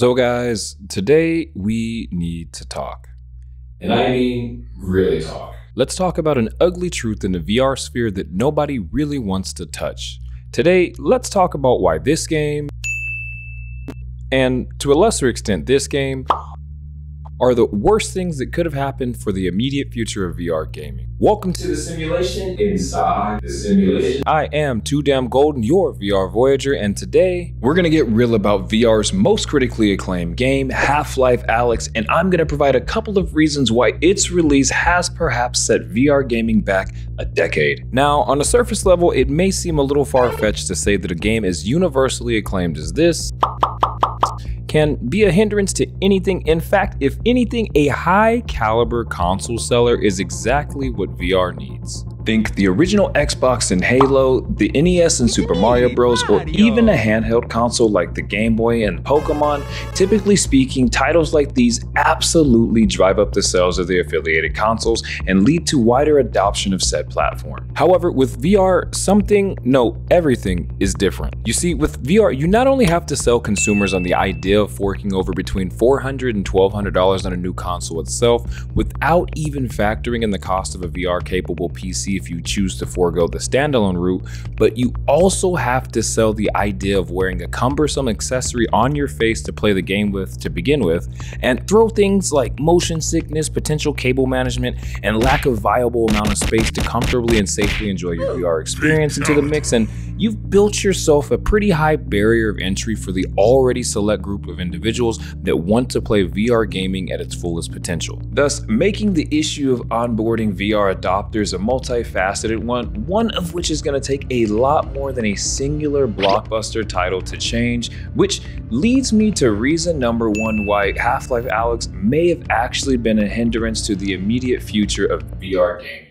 So, guys, today we need to talk. And I mean, really talk. Let's talk about an ugly truth in the VR sphere that nobody really wants to touch. Today, let's talk about why this game, and to a lesser extent, this game, are the worst things that could have happened for the immediate future of VR gaming. Welcome to the simulation inside the simulation. I am Too Damn Golden, your VR Voyager, and today we're gonna get real about VR's most critically acclaimed game, Half-Life Alyx, and I'm gonna provide a couple of reasons why its release has perhaps set VR gaming back a decade. Now, on a surface level, it may seem a little far-fetched to say that a game as universally acclaimed as this can be a hindrance to anything. In fact, if anything, a high caliber console seller is exactly what VR needs. Think the original Xbox and Halo, the NES and Super Mario Bros, or even a handheld console like the Game Boy and Pokemon. Typically speaking, titles like these absolutely drive up the sales of the affiliated consoles and lead to wider adoption of said platform. However, with VR, something, no, everything is different. You see, with VR, you not only have to sell consumers on the idea of forking over between $400 and $1,200 on a new console itself without even factoring in the cost of a VR capable PC if you choose to forego the standalone route, but you also have to sell the idea of wearing a cumbersome accessory on your face to play the game with to begin with, and throw things like motion sickness, potential cable management, and lack of viable amount of space to comfortably and safely enjoy your VR experience into the mix, and you've built yourself a pretty high barrier of entry for the already select group of individuals that want to play VR gaming at its fullest potential. Thus, making the issue of onboarding VR adopters a multifaceted one, one of which is going to take a lot more than a singular blockbuster title to change, which leads me to reason number one why Half Life Alyx may have actually been a hindrance to the immediate future of VR gaming.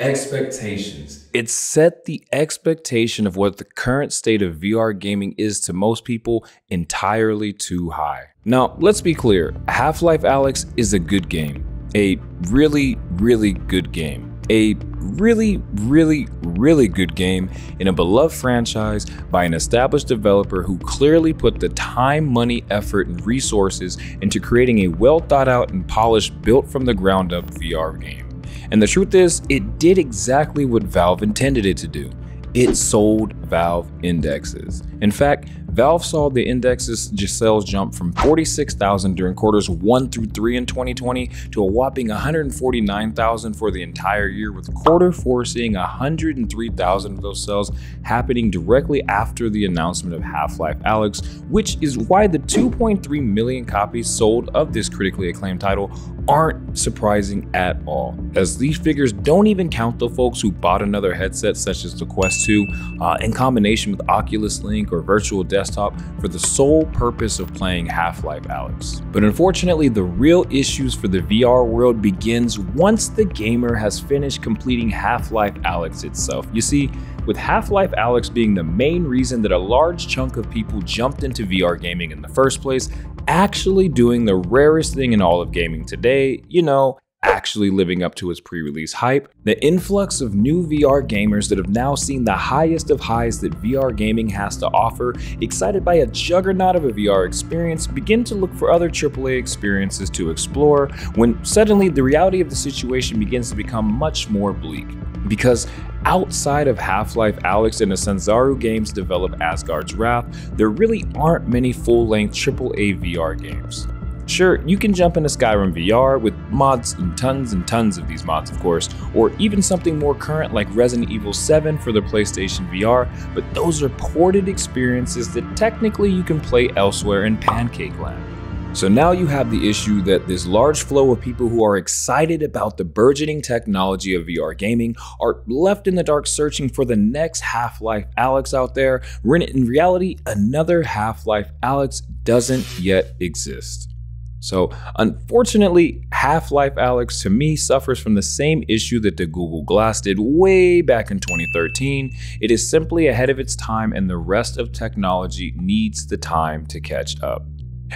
Expectations. It set the expectation of what the current state of VR gaming is to most people entirely too high. Now, let's be clear Half Life Alyx is a good game. A really, really good game. A really, really, really good game in a beloved franchise by an established developer who clearly put the time, money, effort, and resources into creating a well thought out and polished, built from the ground up VR game. And the truth is, it did exactly what Valve intended it to do. It sold Valve indexes. In fact, Valve saw the index's sales jump from 46,000 during quarters 1 through 3 in 2020 to a whopping 149,000 for the entire year, with quarter 4 seeing 103,000 of those sales happening directly after the announcement of Half-Life Alyx, which is why the 2.3 million copies sold of this critically acclaimed title aren't surprising at all, as these figures don't even count the folks who bought another headset such as the Quest 2 uh, in combination with Oculus Link or Virtual Desktop for the sole purpose of playing Half-Life Alyx. But unfortunately, the real issues for the VR world begins once the gamer has finished completing Half-Life Alyx itself. You see, with Half-Life Alyx being the main reason that a large chunk of people jumped into VR gaming in the first place, actually doing the rarest thing in all of gaming today, you know, actually living up to its pre release hype, the influx of new VR gamers that have now seen the highest of highs that VR gaming has to offer, excited by a juggernaut of a VR experience, begin to look for other AAA experiences to explore when suddenly the reality of the situation begins to become much more bleak. Because outside of Half Life Alyx and the Sanzaru games develop Asgard's Wrath, there really aren't many full length AAA VR games. Sure, you can jump into Skyrim VR with mods and tons and tons of these mods, of course, or even something more current like Resident Evil 7 for the PlayStation VR, but those are ported experiences that technically you can play elsewhere in Pancake Land. So now you have the issue that this large flow of people who are excited about the burgeoning technology of VR gaming are left in the dark searching for the next Half Life Alyx out there, when in reality, another Half Life Alyx doesn't yet exist. So, unfortunately, Half Life Alyx to me suffers from the same issue that the Google Glass did way back in 2013. It is simply ahead of its time, and the rest of technology needs the time to catch up.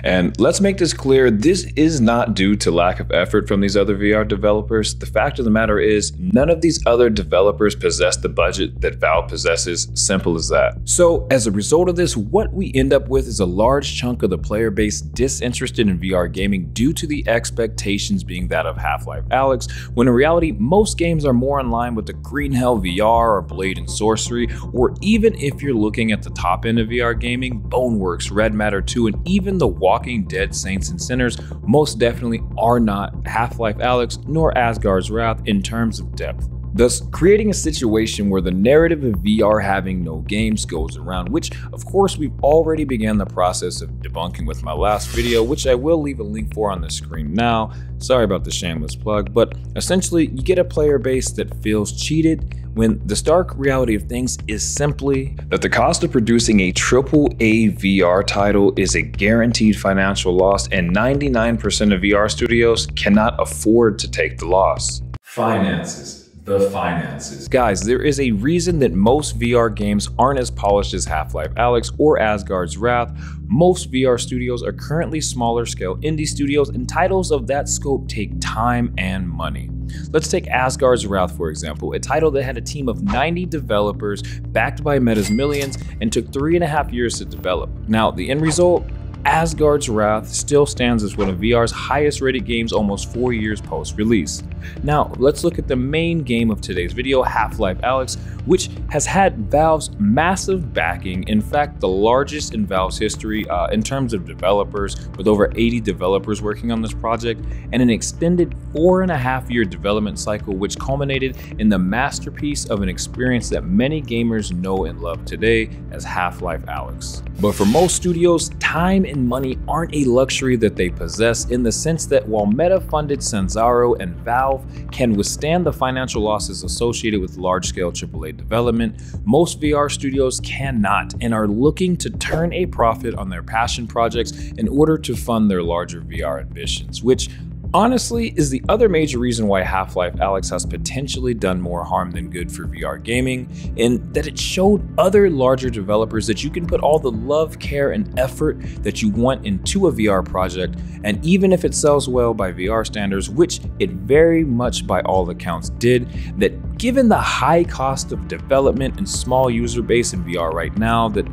And let's make this clear this is not due to lack of effort from these other VR developers. The fact of the matter is, none of these other developers possess the budget that Valve possesses. Simple as that. So, as a result of this, what we end up with is a large chunk of the player base disinterested in VR gaming due to the expectations being that of Half Life Alyx, when in reality, most games are more in line with the Green Hell VR or Blade and Sorcery, or even if you're looking at the top end of VR gaming, Boneworks, Red Matter 2, and even The Walking Dead Saints and Sinners most definitely are not Half Life Alyx nor Asgard's Wrath in terms of depth thus creating a situation where the narrative of VR having no games goes around, which of course we've already began the process of debunking with my last video, which I will leave a link for on the screen now. Sorry about the shameless plug, but essentially you get a player base that feels cheated when the stark reality of things is simply that the cost of producing a triple A VR title is a guaranteed financial loss and 99% of VR studios cannot afford to take the loss. Finances the finances. Guys, there is a reason that most VR games aren't as polished as Half Life Alyx or Asgard's Wrath. Most VR studios are currently smaller scale indie studios, and titles of that scope take time and money. Let's take Asgard's Wrath for example, a title that had a team of 90 developers backed by Meta's millions and took three and a half years to develop. Now, the end result? Asgard's Wrath still stands as one of VR's highest rated games almost four years post release. Now, let's look at the main game of today's video, Half Life Alyx, which has had Valve's massive backing, in fact, the largest in Valve's history uh, in terms of developers, with over 80 developers working on this project, and an extended four and a half year development cycle, which culminated in the masterpiece of an experience that many gamers know and love today as Half Life Alyx. But for most studios, time and money aren't a luxury that they possess in the sense that while Meta funded Sanzaru and Valve can withstand the financial losses associated with large-scale AAA development, most VR studios cannot and are looking to turn a profit on their passion projects in order to fund their larger VR ambitions, which honestly is the other major reason why Half Life Alyx has potentially done more harm than good for VR gaming, in that it showed other larger developers that you can put all the love, care, and effort that you want into a VR project, and even if it sells well by VR standards, which it very much by all accounts did, that given the high cost of development and small user base in VR right now, that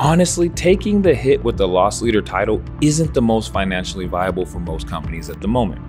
Honestly, taking the hit with the loss leader title isn't the most financially viable for most companies at the moment.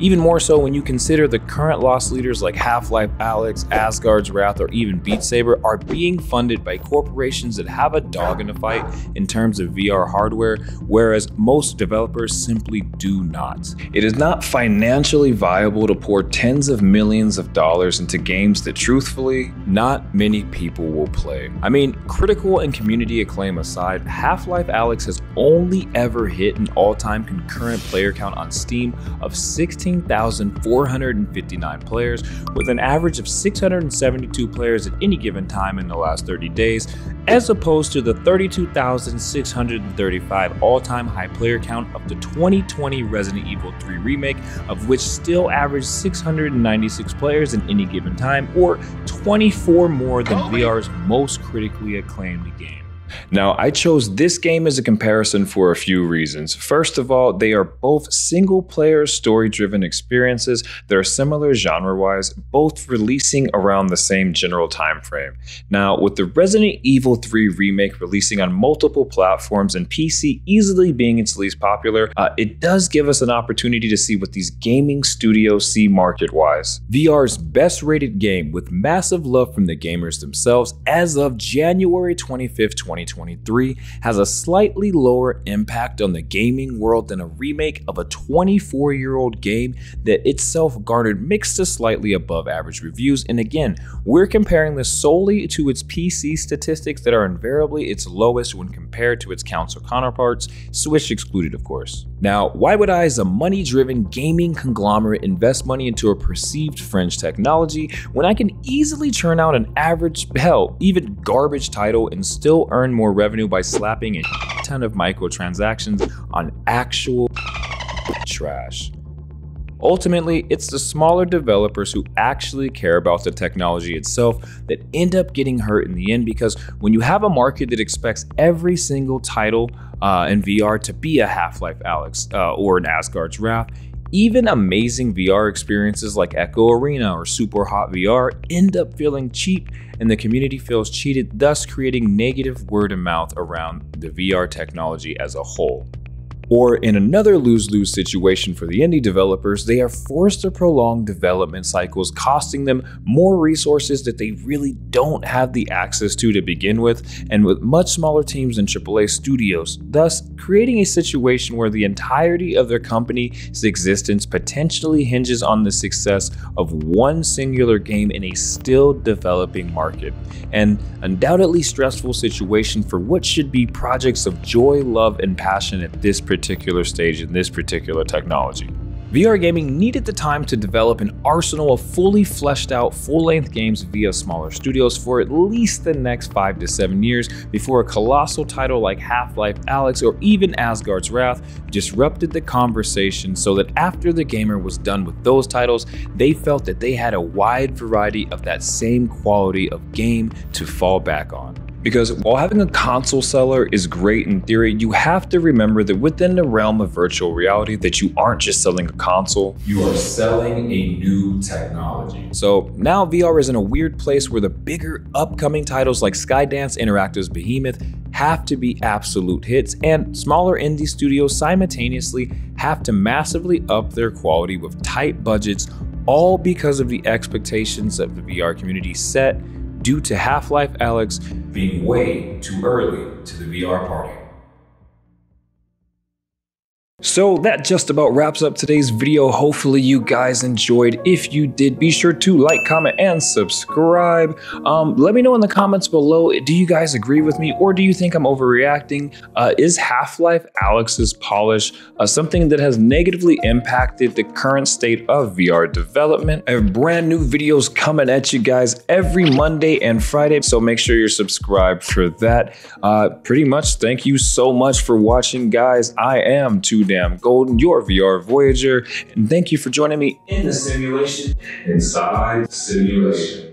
Even more so when you consider the current loss leaders like Half-Life Alyx, Asgard's Wrath, or even Beat Saber are being funded by corporations that have a dog in the fight in terms of VR hardware, whereas most developers simply do not. It is not financially viable to pour tens of millions of dollars into games that truthfully, not many people will play. I mean, critical and community acclaim aside, Half-Life Alyx has only ever hit an all-time concurrent player count on Steam of 16 16,459 players, with an average of 672 players at any given time in the last 30 days, as opposed to the 32,635 all time high player count of the 2020 Resident Evil 3 Remake, of which still averaged 696 players in any given time, or 24 more than VR's most critically acclaimed game. Now, I chose this game as a comparison for a few reasons. First of all, they are both single player story driven experiences that are similar genre wise, both releasing around the same general time frame. Now, with the Resident Evil 3 remake releasing on multiple platforms and PC easily being its least popular, uh, it does give us an opportunity to see what these gaming studios see market wise. VR's best rated game with massive love from the gamers themselves as of January 25th, 2020. 2023 has a slightly lower impact on the gaming world than a remake of a 24 year old game that itself garnered mixed to slightly above average reviews. And again, we're comparing this solely to its PC statistics that are invariably its lowest when compared to its console counterparts, Switch excluded, of course. Now, why would I, as a money driven gaming conglomerate, invest money into a perceived fringe technology when I can easily churn out an average, hell, even garbage title and still earn more revenue by slapping a ton of microtransactions on actual trash. Ultimately, it's the smaller developers who actually care about the technology itself that end up getting hurt in the end because when you have a market that expects every single title uh, in VR to be a Half Life Alyx uh, or an Asgard's Wrath. Even amazing VR experiences like Echo Arena or Super Hot VR end up feeling cheap and the community feels cheated, thus creating negative word of mouth around the VR technology as a whole. Or in another lose-lose situation for the indie developers, they are forced to prolong development cycles, costing them more resources that they really don't have the access to to begin with, and with much smaller teams than AAA studios, thus creating a situation where the entirety of their company's existence potentially hinges on the success of one singular game in a still developing market. An undoubtedly stressful situation for what should be projects of joy, love, and passion at this particular particular stage in this particular technology. VR gaming needed the time to develop an arsenal of fully fleshed out full-length games via smaller studios for at least the next 5 to 7 years before a colossal title like Half-Life Alyx or even Asgard's Wrath disrupted the conversation so that after the gamer was done with those titles, they felt that they had a wide variety of that same quality of game to fall back on. Because while having a console seller is great in theory, you have to remember that within the realm of virtual reality that you aren't just selling a console. You are selling a new technology. So now VR is in a weird place where the bigger upcoming titles like Skydance Interactive's Behemoth have to be absolute hits and smaller indie studios simultaneously have to massively up their quality with tight budgets all because of the expectations that the VR community set due to Half-Life Alyx being way too early to the VR party. So that just about wraps up today's video. Hopefully you guys enjoyed. If you did, be sure to like, comment, and subscribe. Um, let me know in the comments below, do you guys agree with me or do you think I'm overreacting? Uh, is Half-Life Alyx's polish uh, something that has negatively impacted the current state of VR development? I have brand new videos coming at you guys every Monday and Friday, so make sure you're subscribed for that. Uh, pretty much, thank you so much for watching, guys. I am too damn golden, your VR Voyager, and thank you for joining me in the simulation. Inside simulation.